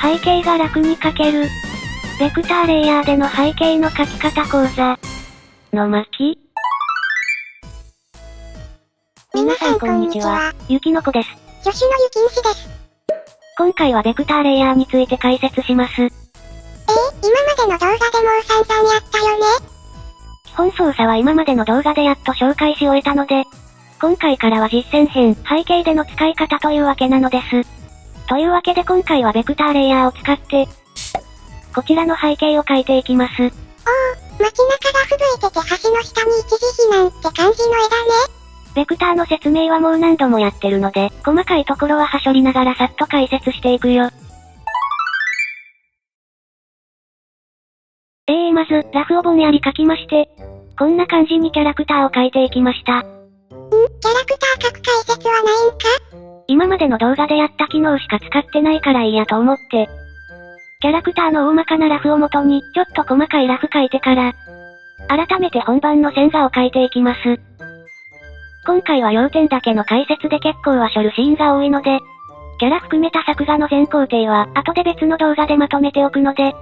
背景が楽に描ける。ベクターレイヤーでの背景の描き方講座。の巻皆さんこんにちは、ゆきのこです。助手のゆきんしです。今回はベクターレイヤーについて解説します。えー、今までの動画でもう散々やったよね基本操作は今までの動画でやっと紹介し終えたので、今回からは実践編、背景での使い方というわけなのです。というわけで今回はベクターレイヤーを使って、こちらの背景を描いていきます。おー、街中が吹雪いてて橋の下に一時避難って感じの絵だね。ベクターの説明はもう何度もやってるので、細かいところははしょりながらさっと解説していくよ。えー、まず、ラフをぼんやり描きまして、こんな感じにキャラクターを描いていきました。ん？キャラクター各解説はないんか？今までの動画でやった機能しか使ってないからいいやと思って、キャラクターの大まかなラフをもとに、ちょっと細かいラフ描いてから、改めて本番の線画を描いていきます。今回は要点だけの解説で結構はしょるシーンが多いので、キャラ含めた作画の全工程は後で別の動画でまとめておくので、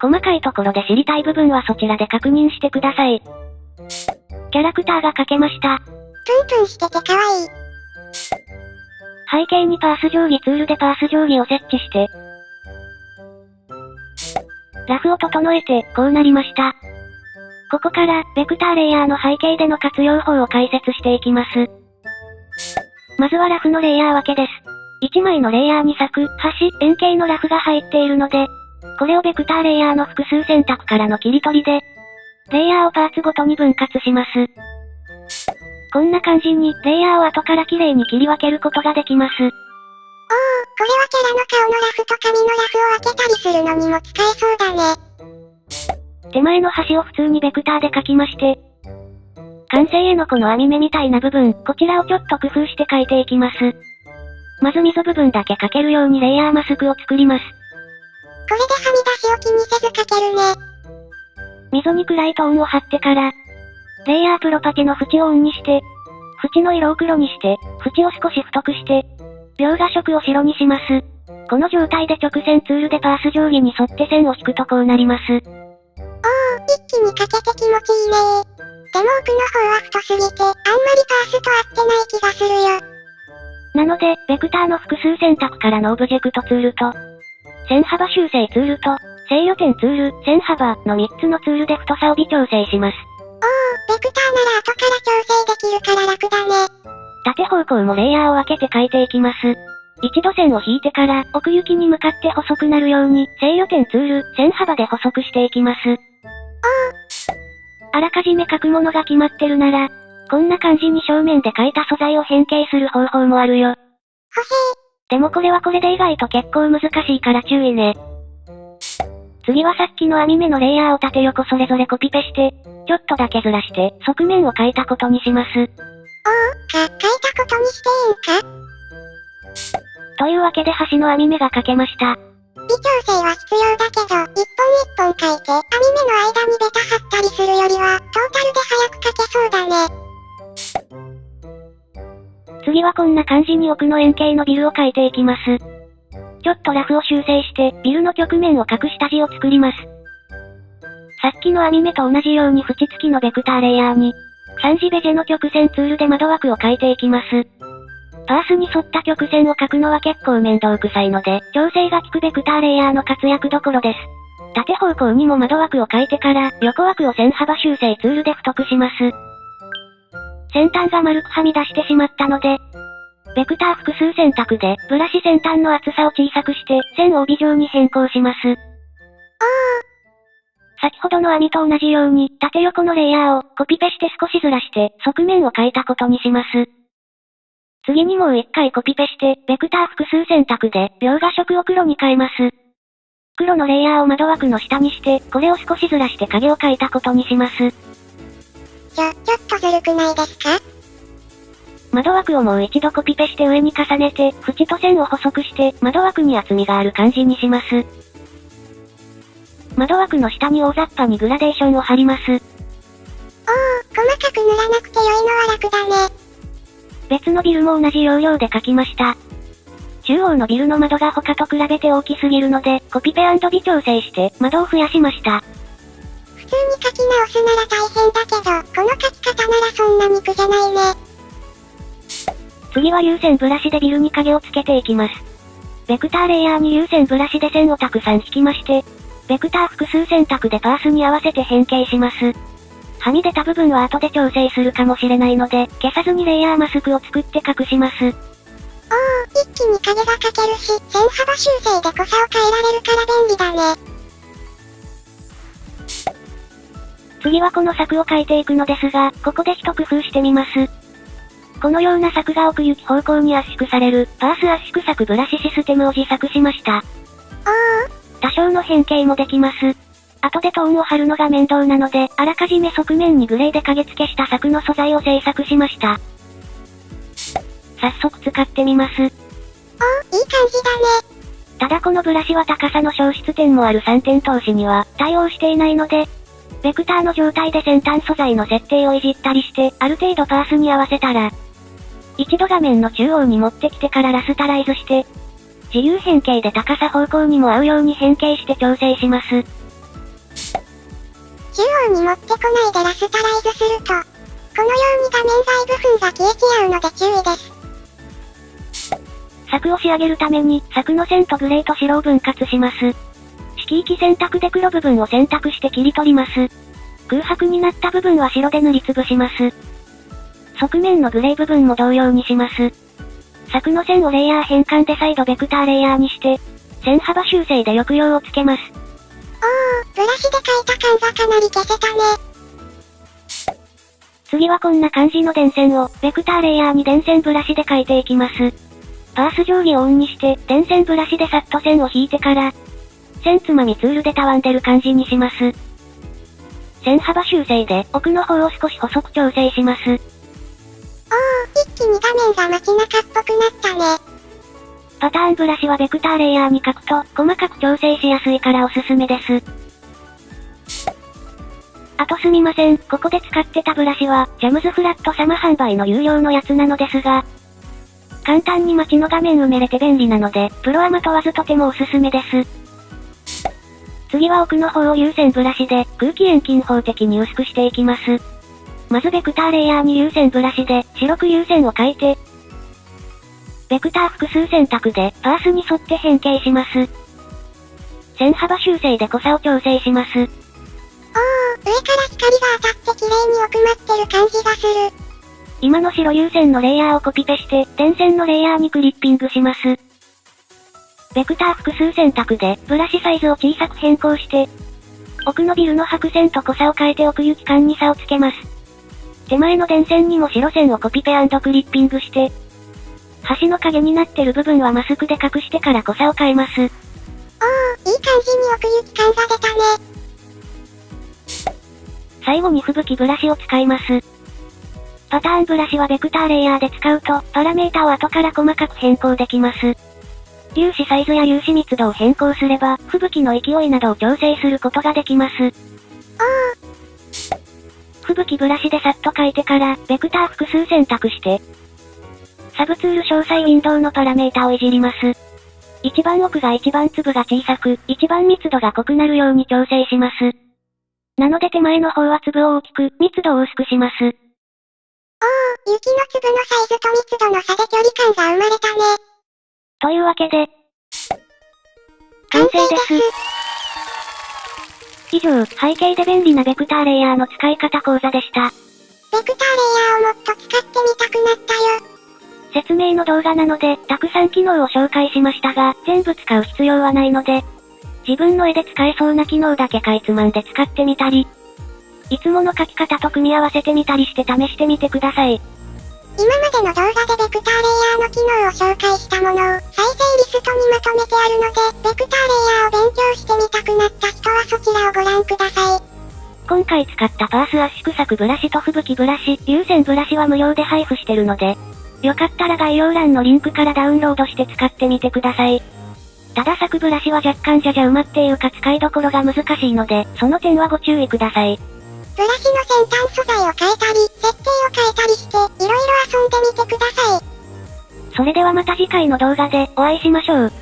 細かいところで知りたい部分はそちらで確認してください。キャラクターが描けました。プンプンしてて可愛い。背景にパース定規ツールでパース定規を設置して、ラフを整えて、こうなりました。ここから、ベクターレイヤーの背景での活用法を解説していきます。まずはラフのレイヤー分けです。1枚のレイヤーに咲く、端、円形のラフが入っているので、これをベクターレイヤーの複数選択からの切り取りで、レイヤーをパーツごとに分割します。こんな感じに、レイヤーを後から綺麗に切り分けることができます。おー、これはキャラの顔のラフと髪のラフを分けたりするのにも使えそうだね。手前の端を普通にベクターで描きまして、完成へのこの網目みたいな部分、こちらをちょっと工夫して描いていきます。まず溝部分だけ描けるようにレイヤーマスクを作ります。これではみ出しを気にせず描けるね。溝に暗いトーンを貼ってから、レイヤープロパテの縁をオンにして、縁の色を黒にして、縁を少し太くして、描画色を白にします。この状態で直線ツールでパース定規に沿って線を引くとこうなります。おー、一気に描けて気持ちいいねでも奥の方は太すぎて、あんまりパースと合ってない気がするよ。なので、ベクターの複数選択からのオブジェクトツールと、線幅修正ツールと、制御点ツール、線幅の3つのツールで太さを微調整します。ベクターなら後から調整できるから楽だね。縦方向もレイヤーを分けて描いていきます。一度線を引いてから、奥行きに向かって細くなるように、制御点ツール、線幅で細くしていきます。あらかじめ描くものが決まってるなら、こんな感じに正面で描いた素材を変形する方法もあるよ。ほへでもこれはこれで意外と結構難しいから注意ね。次はさっきの網目のレイヤーを縦横それぞれコピペして、ちょっとだけずらして、側面を描いたことにします。ー、おー、か、描いたことにしていいんか？というわけで端の網目が描けました。微調整は必要だけど、一本一本描いて、網目の間にベタ貼ったりするよりは、トータルで早く描けそうだね。次はこんな感じに奥の円形のビルを描いていきます。ちょっとラフを修正して、ビルの曲面を隠した字を作ります。さっきの網目と同じように縁付きのベクターレイヤーに、3次ベジェの曲線ツールで窓枠を描いていきます。パースに沿った曲線を描くのは結構面倒くさいので、調整が効くベクターレイヤーの活躍どころです。縦方向にも窓枠を描いてから、横枠を線幅修正ツールで太くします。先端が丸くはみ出してしまったので、ベクター複数選択で、ブラシ先端の厚さを小さくして、線を帯状に変更します。先ほどの網と同じように、縦横のレイヤーをコピペして少しずらして、側面を描いたことにします。次にもう一回コピペして、ベクター複数選択で、描画色を黒に変えます。黒のレイヤーを窓枠の下にして、これを少しずらして影を描いたことにします。ちょ、ちょっとずるくないですか？窓枠をもう一度コピペして上に重ねて、縁と線を細くして、窓枠に厚みがある感じにします。窓枠の下に大雑把にグラデーションを貼ります。おー、細かく塗らなくて良いのは楽だね。別のビルも同じ要領で描きました。中央のビルの窓が他と比べて大きすぎるので、コピペ微調整して窓を増やしました。普通に書き直すなら大変だけど、この書き方ならそんなに苦じゃないね。次は有線ブラシでビルに影をつけていきます。ベクターレイヤーに有線ブラシで線をたくさん引きまして、ベクター複数選択でパースに合わせて変形します。はみ出た部分は後で調整するかもしれないので、消さずにレイヤーマスクを作って隠します。おー、一気に影が描けるし、線幅修正で濃さを変えられるから便利だね。次はこの柵を描いていくのですが、ここで一工夫してみます。このような柵が奥行き方向に圧縮される、パース圧縮柵ブラシシステムを自作しました。おー。多少の変形もできます。後でトーンを貼るのが面倒なので、あらかじめ側面にグレーで影付けした柵の素材を製作しました。早速使ってみます。おー、いい感じだね。ただこのブラシは高さの消失点もある3点通しには対応していないので、ベクターの状態で先端素材の設定をいじったりして、ある程度パースに合わせたら、一度画面の中央に持ってきてからラスタライズして、自由変形で高さ方向にも合うように変形して調整します。中央に持ってこないでラスタライズすると、このように画面外部分が消えちゃうので注意です。柵を仕上げるために、柵の線とグレーと白を分割します。色域選択で黒部分を選択して切り取ります。空白になった部分は白で塗りつぶします。側面のグレー部分も同様にします。柵の線をレイヤー変換で再度ベクターレイヤーにして、線幅修正で抑揚をつけます。おー、ブラシで描いた感がかなり消せたね。次はこんな感じの電線を、ベクターレイヤーに電線ブラシで描いていきます。パース定規をオンにして、電線ブラシでさっと線を引いてから、線つまみツールでたわんでる感じにします。線幅修正で奥の方を少し細く調整します。おー、一気に画面が街中っぽくなったね。パターンブラシはベクターレイヤーに書くと、細かく調整しやすいからおすすめです。あとすみません、ここで使ってたブラシは、ジャムズフラット様販売の有料のやつなのですが、簡単に街の画面埋めれて便利なので、プロアマ問わずとてもおすすめです。次は奥の方を有線ブラシで、空気遠近法的に薄くしていきます。まずベクターレイヤーに有線ブラシで、白く有線を描いて、ベクター複数選択で、パースに沿って変形します。線幅修正で濃さを調整します。おー、上から光が当たって綺麗に奥まってる感じがする。今の白優先のレイヤーをコピペして、電線のレイヤーにクリッピングします。ベクター複数選択で、ブラシサイズを小さく変更して、奥のビルの白線と濃さを変えて奥行き感に差をつけます。手前の電線にも白線をコピペクリッピングして、橋の影になってる部分はマスクで隠してから濃さを変えます。おー、いい感じに奥行き感が出たね。最後に吹雪ブラシを使います。パターンブラシはベクターレイヤーで使うと、パラメータを後から細かく変更できます。粒子サイズや粒子密度を変更すれば、吹雪の勢いなどを調整することができます。おー。吹雪ブラシでさっと書いてから、ベクター複数選択して、サブツール詳細ウィンドウのパラメータをいじります。一番奥が一番粒が小さく、一番密度が濃くなるように調整します。なので手前の方は粒を大きく、密度を薄くします。おー、雪の粒のサイズと密度の差で距離感が生まれたね。というわけで、完成です。以上、背景で便利なベクターレイヤーの使い方講座でした。ベクターレイヤーをもっと使ってみたくなったよ。説明の動画なので、たくさん機能を紹介しましたが、全部使う必要はないので、自分の絵で使えそうな機能だけかいつまんで使ってみたり、いつもの書き方と組み合わせてみたりして試してみてください。今までの動画でベクターレイヤーの機能を紹介したものを再生リストにまとめてあるので、ベクターレイヤーを勉強してみたくな回使ったパース圧縮作ブラシと吹雪ブラシ、有線ブラシは無料で配布してるので、よかったら概要欄のリンクからダウンロードして使ってみてください。ただ作ブラシは若干じゃじゃ馬っていうか使いどころが難しいので、その点はご注意ください。ブラシの先端素材を変えたり、設定を変えたりして、いろいろ遊んでみてください。それではまた次回の動画でお会いしましょう。